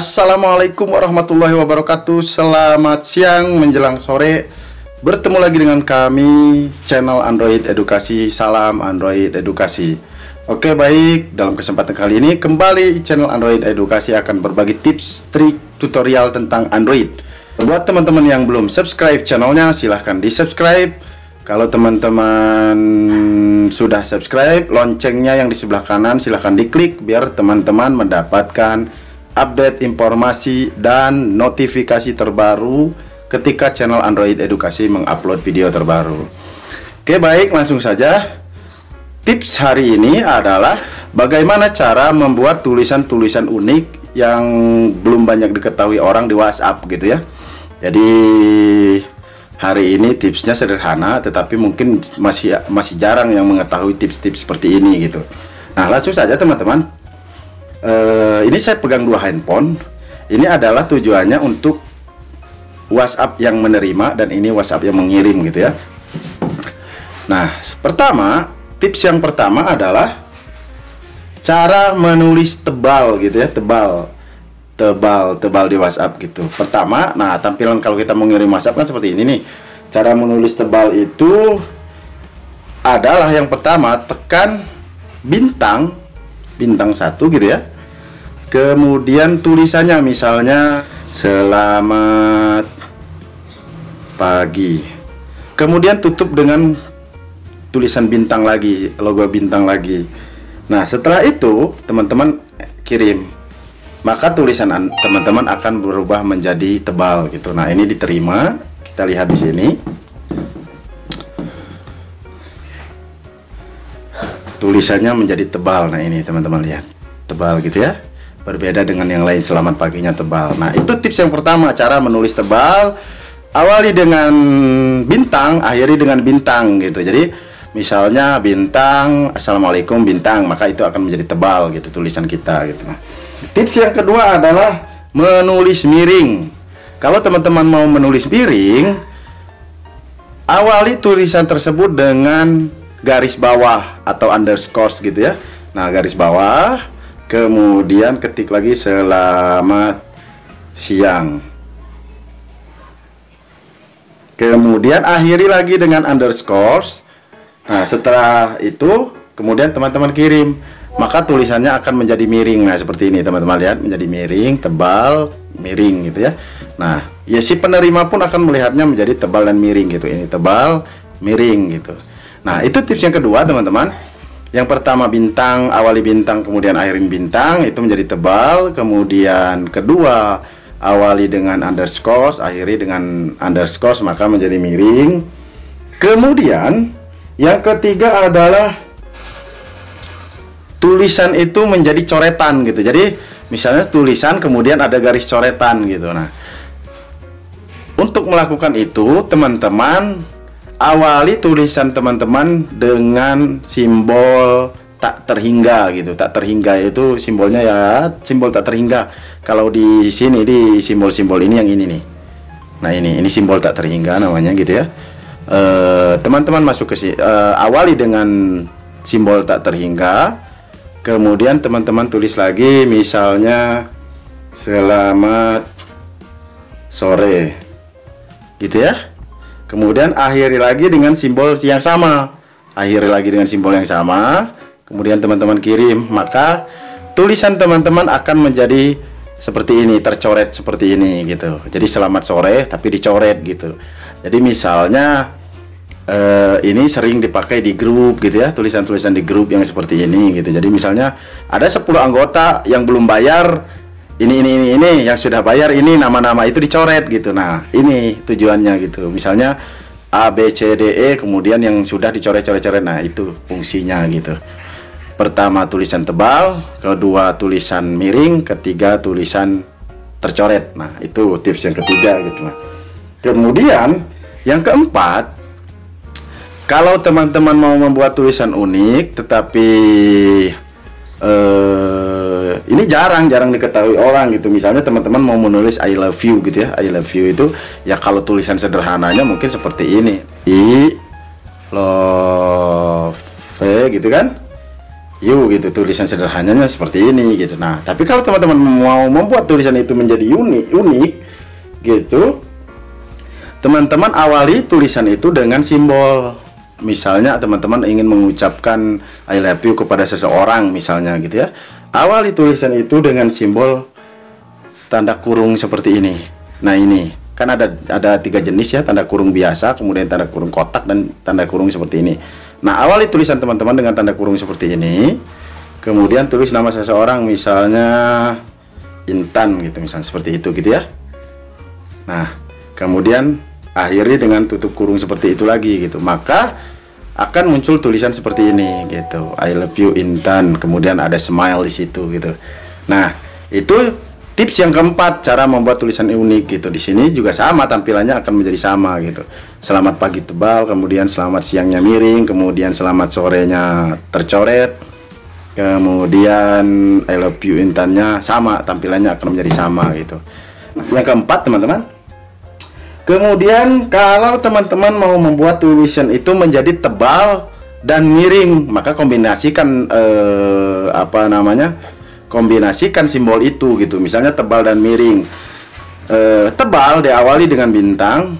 Assalamualaikum warahmatullahi wabarakatuh. Selamat siang menjelang sore. Bertemu lagi dengan kami Channel Android Edukasi. Salam Android Edukasi. Oke baik. Dalam kesempatan kali ini Kembali channel Android Edukasi akan berbagi tips, trik, tutorial tentang Android. Buat teman-teman yang belum subscribe channelnya Silahkan di subscribe Kalau teman-teman sudah subscribe Loncengnya yang di sebelah kanan silahkan diklik Biar teman-teman mendapatkan update informasi dan notifikasi terbaru ketika channel Android Edukasi mengupload video terbaru. Oke, baik, langsung saja. Tips hari ini adalah bagaimana cara membuat tulisan-tulisan unik yang belum banyak diketahui orang di WhatsApp gitu ya. Jadi hari ini tipsnya sederhana tetapi mungkin masih masih jarang yang mengetahui tips-tips seperti ini gitu. Nah, langsung saja teman-teman uh, ini saya pegang dua handphone. Ini adalah tujuannya untuk WhatsApp yang menerima dan ini WhatsApp yang mengirim gitu ya. Nah, pertama, tips yang pertama adalah cara menulis tebal gitu ya, tebal. Tebal, tebal di WhatsApp gitu. Pertama, nah tampilan kalau kita mengirim WhatsApp kan seperti ini nih. Cara menulis tebal itu adalah yang pertama tekan bintang bintang satu gitu ya kemudian tulisannya misalnya selamat pagi. Kemudian tutup dengan tulisan bintang lagi logo bintang lagi. Nah setelah itu teman-teman kirim. Maka tulisan teman-teman akan berubah menjadi tebal gitu. Nah ini diterima. Kita lihat di sini. Tulisannya menjadi tebal. Nah ini teman-teman lihat. Tebal gitu ya berbeda dengan yang lain selamat paginya tebal. Nah itu tips yang pertama cara menulis tebal. Awali dengan bintang akhiri dengan bintang gitu. Jadi misalnya bintang assalamualaikum bintang maka itu akan menjadi tebal gitu tulisan kita gitu. Nah, tips yang kedua adalah menulis miring. Kalau teman-teman mau menulis miring awali tulisan tersebut dengan garis bawah atau underscore gitu ya. Nah, garis bawah, kemudian ketik lagi selamat siang. Kemudian akhiri lagi dengan underscore. Nah, setelah itu kemudian teman-teman kirim, maka tulisannya akan menjadi miring. Nah, seperti ini teman-teman lihat, menjadi miring, tebal, miring gitu ya. Nah, ya si penerima pun akan melihatnya menjadi tebal dan miring gitu. Ini tebal, miring gitu. Nah, itu tips yang kedua, teman-teman. Yang pertama bintang, awali bintang, kemudian akhirin bintang, itu menjadi tebal. Kemudian kedua, awali dengan underscore, akhiri dengan underscore, maka menjadi miring. Kemudian, yang ketiga adalah tulisan itu menjadi coretan gitu. Jadi, misalnya tulisan kemudian ada garis coretan gitu. Nah, untuk melakukan itu, teman-teman awali tulisan teman-teman dengan simbol tak terhingga gitu. Tak terhingga itu simbolnya ya simbol tak terhingga. Kalau di sini di simbol-simbol ini yang ini nih. Nah, ini ini simbol tak terhingga namanya gitu ya. Eh, teman-teman masuk ke sini uh, awali dengan simbol tak terhingga. Kemudian teman-teman tulis lagi misalnya selamat sore. Gitu ya. Kemudian akhiri lagi dengan simbol yang sama. Akhiri lagi dengan simbol yang sama. Kemudian teman-teman kirim, maka tulisan teman-teman akan menjadi seperti ini, tercoret seperti ini gitu. Jadi selamat sore tapi dicoret gitu. Jadi misalnya eh, ini sering dipakai di grup gitu ya, tulisan-tulisan di grup yang seperti ini gitu. Jadi misalnya ada 10 anggota yang belum bayar ini ini ini ini yang sudah bayar ini nama-nama itu dicoret gitu. Nah, ini tujuannya gitu. Misalnya A B C D E kemudian yang sudah dicoret-coret-coret. Nah, itu fungsinya gitu. Pertama tulisan tebal, kedua tulisan miring, ketiga tulisan tercoret. Nah, itu tips yang ketiga gitu. Kemudian yang keempat, kalau teman-teman mau membuat tulisan unik tetapi eh ini jarang-jarang diketahui orang gitu. Misalnya teman-teman mau menulis I love you gitu ya. I love you itu ya kalau tulisan sederhananya mungkin seperti ini. I love gitu kan. you gitu tulisan sederhananya seperti ini gitu nah tapi kalau teman-teman mau membuat tulisan itu menjadi unik unik gitu teman-teman awali tulisan itu dengan simbol misalnya teman-teman ingin mengucapkan I love you kepada seseorang misalnya gitu ya awali tulisan itu dengan simbol tanda kurung seperti ini. Nah ini. Kan ada ada tiga jenis ya tanda kurung biasa kemudian tanda kurung kotak dan tanda kurung seperti ini. Nah awali tulisan teman-teman dengan tanda kurung seperti ini kemudian tulis nama seseorang misalnya Intan gitu misalnya seperti itu gitu ya. Nah kemudian akhiri dengan tutup kurung seperti itu lagi gitu. Maka akan muncul tulisan seperti ini gitu I love you Intan kemudian ada smile di situ gitu nah itu Tips yang keempat, cara membuat tulisan unik gitu. Di sini juga sama tampilannya akan menjadi sama gitu. Selamat pagi tebal, kemudian selamat siangnya miring, kemudian selamat sorenya tercoret. Kemudian I love you intannya sama, tampilannya akan menjadi sama gitu. Nah, yang keempat, teman-teman. Kemudian kalau teman-teman mau membuat tulisan itu menjadi tebal dan miring, maka kombinasikan eh, apa namanya? kombinasikan simbol itu gitu. Misalnya tebal dan miring. E, tebal diawali dengan bintang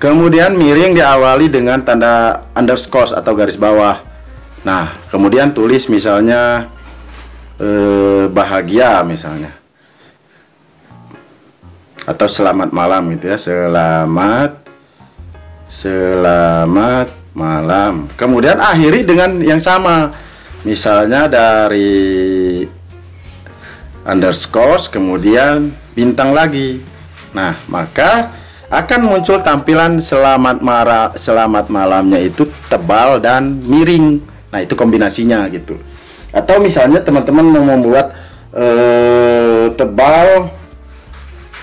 kemudian miring diawali dengan tanda underscore atau garis bawah. Nah kemudian tulis misalnya e, bahagia misalnya atau selamat malam gitu ya. Selamat selamat malam. Kemudian akhiri dengan yang sama. Misalnya dari underscore kemudian bintang lagi. Nah maka akan muncul tampilan selamat mara selamat malamnya itu tebal dan miring. Nah itu kombinasinya gitu. Atau misalnya teman-teman mau membuat eh, tebal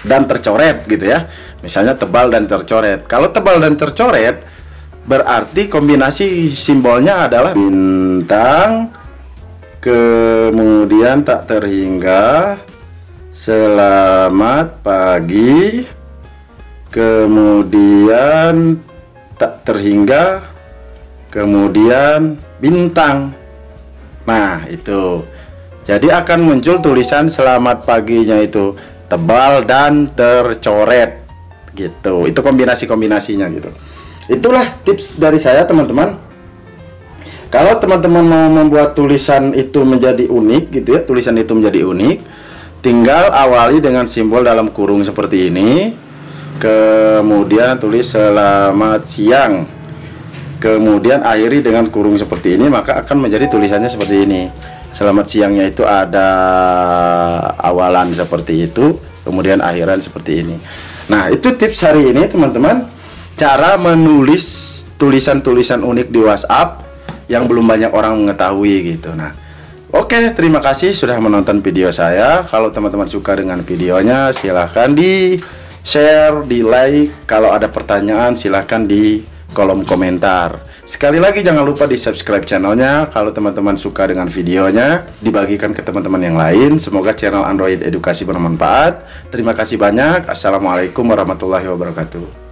dan tercoret gitu ya. Misalnya tebal dan tercoret. Kalau tebal dan tercoret berarti kombinasi simbolnya adalah bintang kemudian tak terhingga selamat pagi kemudian tak terhingga kemudian bintang. Nah itu. Jadi akan muncul tulisan selamat paginya itu tebal dan tercoret gitu itu kombinasi-kombinasinya gitu itulah tips dari saya teman-teman kalau teman-teman mau membuat tulisan itu menjadi unik gitu ya, tulisan itu menjadi unik, tinggal awali dengan simbol dalam kurung seperti ini. Kemudian tulis selamat siang. Kemudian akhiri dengan kurung seperti ini, maka akan menjadi tulisannya seperti ini. Selamat siangnya itu ada awalan seperti itu, kemudian akhiran seperti ini. Nah, itu tips hari ini teman-teman, cara menulis tulisan-tulisan unik di WhatsApp yang belum banyak orang mengetahui gitu. Nah, oke, terima kasih sudah menonton video saya. Kalau teman-teman suka dengan videonya, silahkan di share, di like. Kalau ada pertanyaan, silahkan di kolom komentar. Sekali lagi jangan lupa di subscribe channelnya Kalau teman-teman suka dengan videonya. Dibagikan ke teman-teman yang lain. Semoga channel Android Edukasi bermanfaat. Terima kasih banyak. Assalamualaikum warahmatullahi wabarakatuh